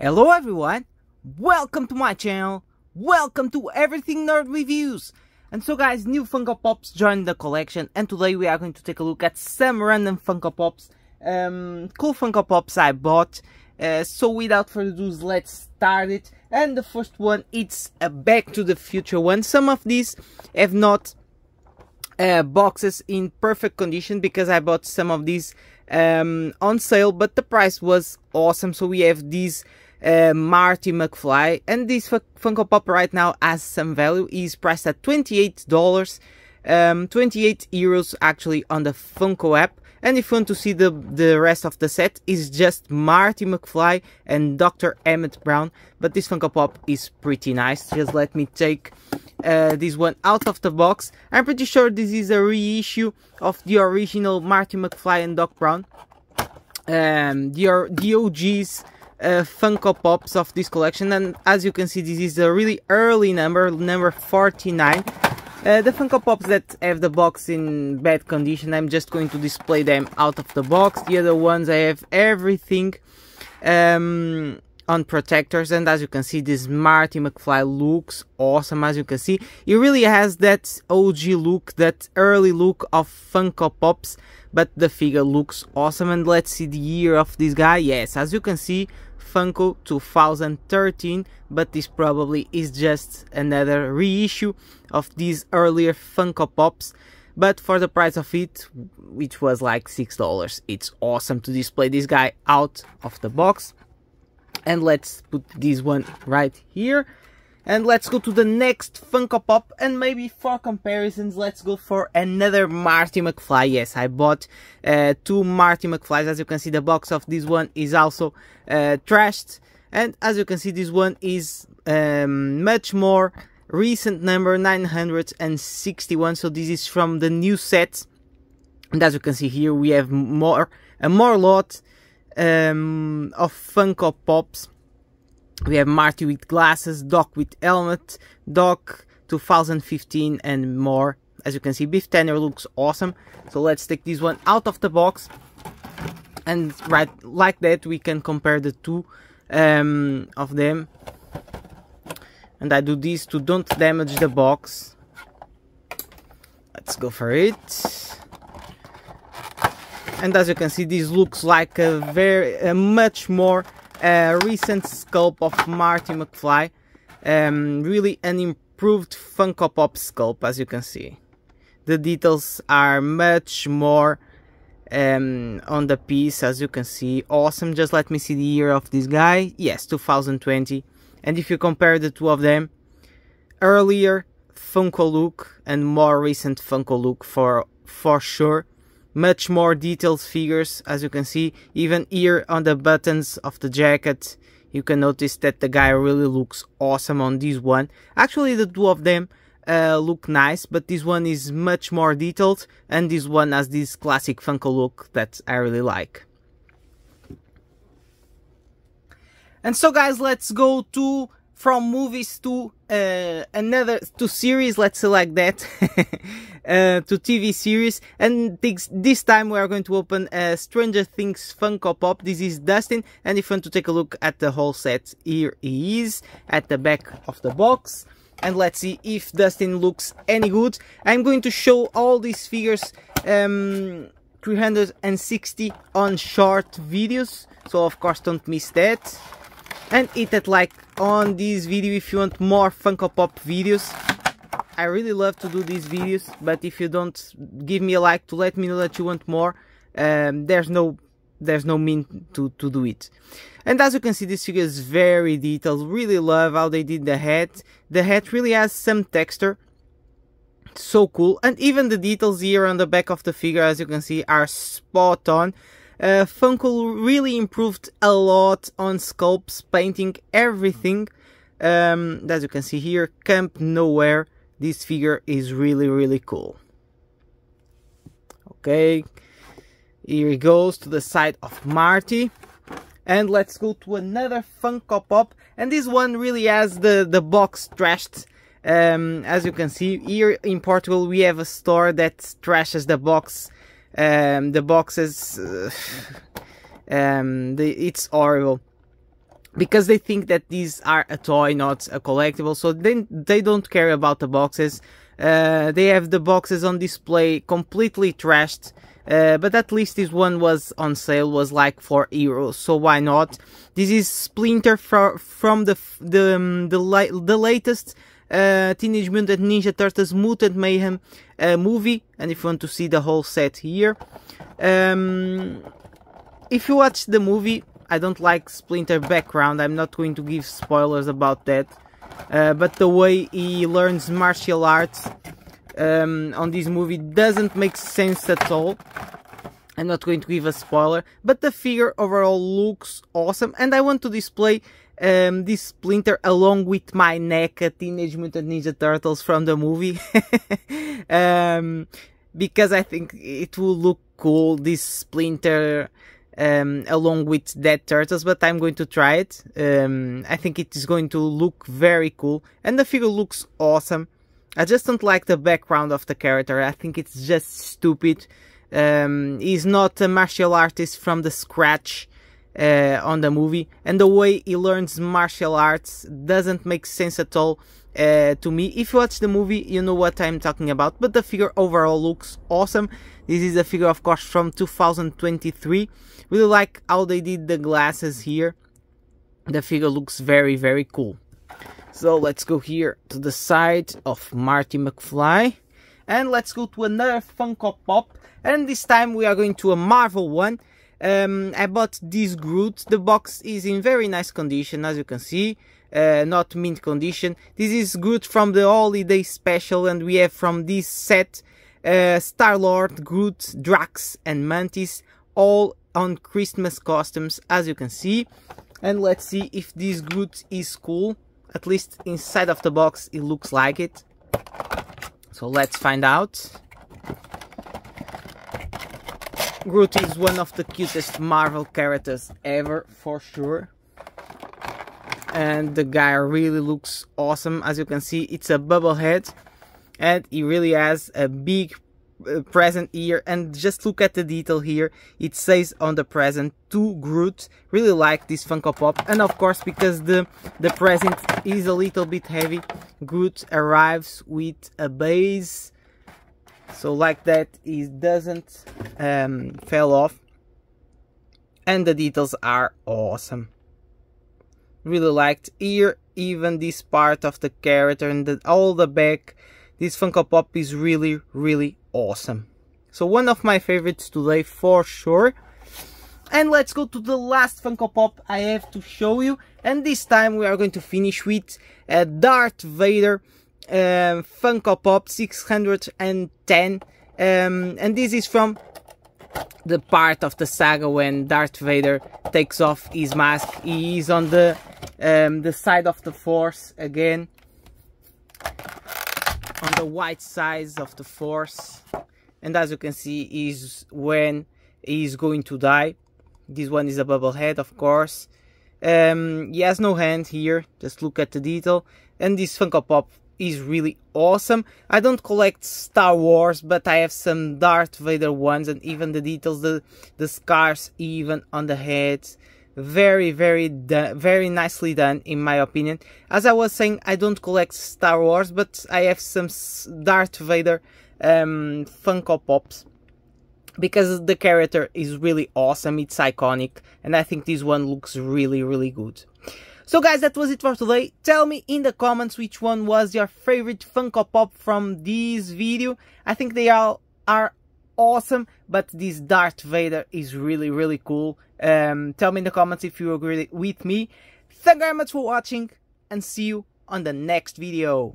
Hello everyone, welcome to my channel, welcome to Everything Nerd Reviews. And so guys, new Funko Pops joined the collection and today we are going to take a look at some random Funko Pops, um, cool Funko Pops I bought. Uh, so without further ado, let's start it. And the first one, it's a Back to the Future one. Some of these have not uh, boxes in perfect condition because I bought some of these um, on sale, but the price was awesome. So we have these uh, Marty McFly, and this Funko Pop right now has some value. Is priced at $28, um, 28 euros actually on the Funko app. And if you want to see the, the rest of the set, is just Marty McFly and Dr. Emmett Brown. But this Funko Pop is pretty nice. Just let me take uh, this one out of the box. I'm pretty sure this is a reissue of the original Marty McFly and Doc Brown. Um, the, the OG's uh, Funko Pops of this collection. And as you can see, this is a really early number, number 49. Uh, the Funko Pops that have the box in bad condition, I'm just going to display them out of the box. The other ones, I have everything um, on protectors. And as you can see, this Marty McFly looks awesome. As you can see, it really has that OG look, that early look of Funko Pops. But the figure looks awesome. And let's see the year of this guy. Yes, as you can see, Funko 2013 but this probably is just another reissue of these earlier Funko Pops but for the price of it which was like six dollars it's awesome to display this guy out of the box and let's put this one right here. And let's go to the next Funko Pop and maybe for comparisons let's go for another Marty McFly. Yes, I bought uh, two Marty McFlys. As you can see the box of this one is also uh, trashed. And as you can see this one is um, much more recent number 961 so this is from the new set. And as you can see here we have more a more lot um, of Funko Pops we have Marty with glasses, Doc with helmet, Doc 2015 and more. As you can see, Biff Tannen looks awesome. So let's take this one out of the box. And right like that, we can compare the two um, of them. And I do this to don't damage the box. Let's go for it. And as you can see, this looks like a very, a much more a recent sculpt of Marty McFly. Um, really an improved Funko Pop sculpt, as you can see. The details are much more um, on the piece, as you can see. Awesome. Just let me see the year of this guy. Yes, 2020. And if you compare the two of them, earlier Funko look and more recent Funko look for for sure much more detailed figures as you can see. Even here on the buttons of the jacket you can notice that the guy really looks awesome on this one. Actually the two of them uh, look nice but this one is much more detailed and this one has this classic Funko look that I really like. And so guys let's go to from movies to uh, another to series let's say like that uh, to TV series. And this, time we are going to open uh, Stranger Things Funko Pop. This is Dustin. And if you want to take a look at the whole set here he is at the back of the box. And let's see if Dustin looks any good. I'm going to show all these figures um, 360 on short videos. So of course don't miss that. And hit that like on this video if you want more Funko Pop videos. I really love to do these videos, but if you don't give me a like to let me know that you want more, um, there's no there's no mean to, to do it. And as you can see, this figure is very detailed. Really love how they did the hat. The hat really has some texture. So cool. And even the details here on the back of the figure, as you can see, are spot on. Uh, Funko really improved a lot on sculpts, painting, everything. Um, as you can see here, Camp Know Where. This figure is really, really cool. Okay, here he goes to the side of Marty. And let's go to another Funko Pop. And this one really has the, the box trashed. Um, as you can see, here in Portugal we have a store that trashes the box um, the boxes uh, um, the, it's horrible because they think that these are a toy, not a collectible. So then they don't care about the boxes. Uh, they have the boxes on display completely trashed. Uh, but at least this one was on sale, was like 4 euros, so why not? This is Splinter fr from the the um, the, la the latest uh, Teenage Mutant Ninja Turtles Mutant Mayhem uh, movie, and if you want to see the whole set here. Um, if you watch the movie, I don't like Splinter background, I'm not going to give spoilers about that. Uh, but the way he learns martial arts um, on this movie doesn't make sense at all. I'm not going to give a spoiler, but the figure overall looks awesome, and I want to display um, this Splinter along with my NECA Teenage Mutant Ninja Turtles from the movie, um, because I think it will look cool. This Splinter um, along with Dead Turtles, but I'm going to try it. Um, I think it is going to look very cool, and the figure looks awesome. I just don't like the background of the character. I think it's just stupid. Um, he's not a martial artist from the scratch uh, on the movie, and the way he learns martial arts doesn't make sense at all uh, to me. If you watch the movie, you know what I'm talking about, but the figure overall looks awesome. This is a figure, of course, from 2023. Really like how they did the glasses here. The figure looks very, very cool. So let's go here to the side of Marty McFly. And let's go to another Funko Pop. And this time we are going to a Marvel one. Um, I bought this Groot. The box is in very nice condition, as you can see. Uh, not mint condition. This is Groot from the holiday special, and we have from this set uh, Star-Lord, Groot, Drax, and Mantis, all on Christmas costumes, as you can see. And let's see if this Groot is cool. At least inside of the box it looks like it. So let's find out. Groot is one of the cutest Marvel characters ever, for sure. And the guy really looks awesome. As you can see, it's a bubble head. And he really has a big uh, present here and just look at the detail here it says on the present to Groot really like this Funko Pop and of course because the the present is a little bit heavy Groot arrives with a base so like that it doesn't um, fell off and the details are awesome really liked here even this part of the character and the, all the back this Funko Pop is really really awesome. So one of my favorites today for sure. And let's go to the last Funko Pop I have to show you. And this time we are going to finish with a Darth Vader um, Funko Pop 610. Um, and this is from the part of the saga when Darth Vader takes off his mask. He is on the um, the side of the Force again. On the white side of the force. And as you can see is when he is going to die. This one is a bubble head of course. Um, he has no hand here. Just look at the detail. And this Funko Pop is really awesome. I don't collect Star Wars but I have some Darth Vader ones and even the details the the scars even on the head. Very very very nicely done in my opinion. As i was saying i don't collect star wars but i have some darth vader um, funko pops. Because the character is really awesome it's iconic and i think this one looks really really good so guys that was it for today tell me in the comments which one was your favorite funko pop from this video i think they all are awesome, but this Darth Vader is really, really cool. Um, tell me in the comments if you agree with me. Thank you very much for watching, and see you on the next video.